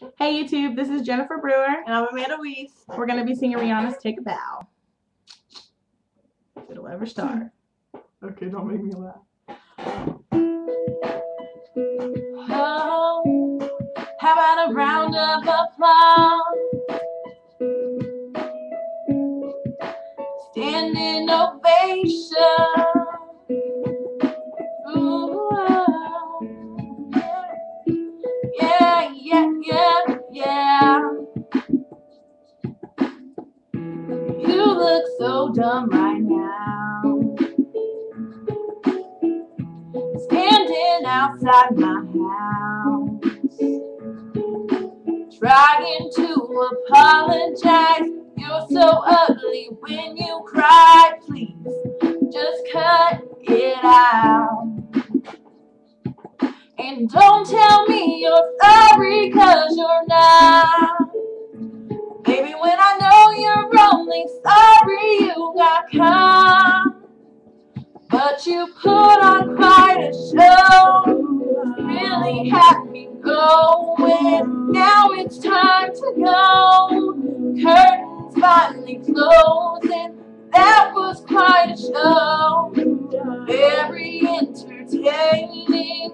Hey YouTube, this is Jennifer Brewer. And I'm Amanda Weast. We're going to be singing Rihanna's Take a Bow. If it'll ever start. Okay, don't make me laugh. Oh, how about a round of applause? Standing ovation. Ooh, ah. yeah, yeah, yeah, so dumb right now. Standing outside my house, trying to apologize. You're so ugly when you cry. Please just cut it out. And don't tell me you're sorry, cause you're not. You got caught. But you put on quite a show. Really had me going. Now it's time to go. Curtains finally closing. That was quite a show. Very entertaining.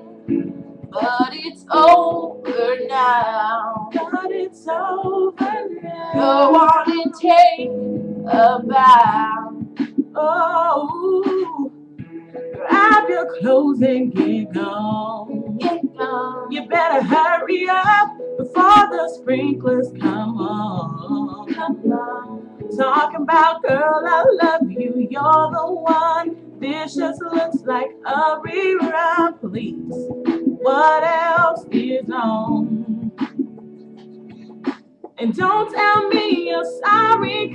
But it's over now. But it's over now. Go on and take a bow. Oh, grab your clothes and get gone. Get gone. You better hurry up before the sprinklers come on. Come on. Talking about girl, I love you. You're the one. This just looks like a rerun. Please, what else is on? And don't tell me you're sorry,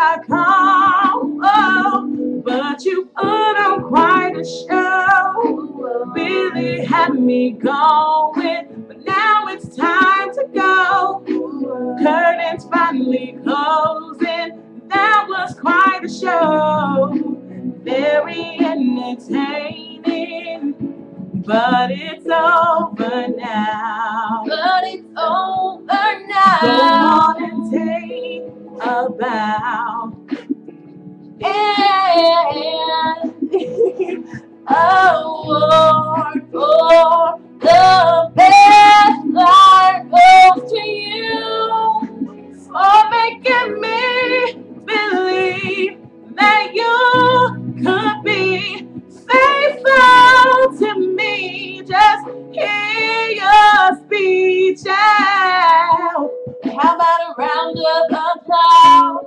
got caught. Oh, but you put on quite a show. Really had me going, but now it's time to go. Curtains finally closing. That was quite a show. Very entertaining. But it's over now. But it's over now. Award for the best to you. For making me believe that you could be faithful to me. Just hear your speech out. How about a round of applause?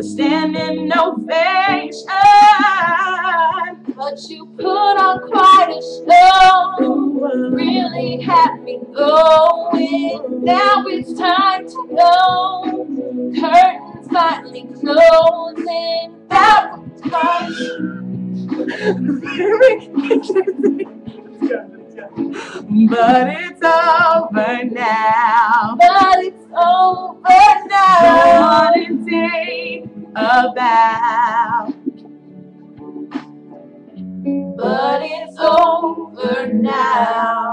Standing ovation. But you put on quite a show. Really had me going. Now it's time to go. Curtains finally closing. That was fun. but it's over now. But it's over now. take a bow. But it's over now.